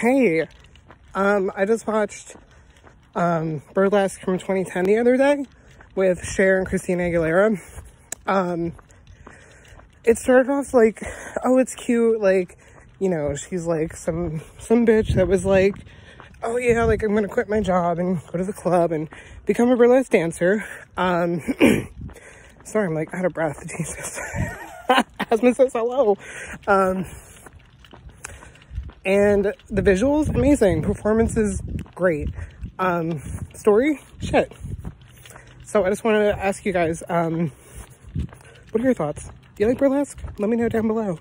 Hey, um, I just watched um, Burlesque from 2010 the other day with Cher and Christina Aguilera. Um, it started off like, oh, it's cute, like, you know, she's like some some bitch that was like, oh yeah, like I'm gonna quit my job and go to the club and become a burlesque dancer. Um, sorry, I'm like out of breath. Jesus, asthma says hello. Um, and the visuals amazing, performance is great. Um, story shit. So I just wanted to ask you guys, um, what are your thoughts? Do you like burlesque? Let me know down below.